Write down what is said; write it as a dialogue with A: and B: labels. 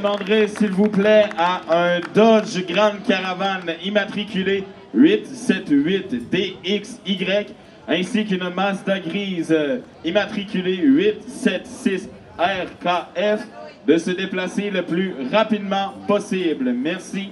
A: On
B: demanderait, s'il vous plaît, à un Dodge Grand Caravan immatriculé 878DXY ainsi qu'une Mazda grise immatriculée 876RKF de se déplacer le plus rapidement possible. Merci.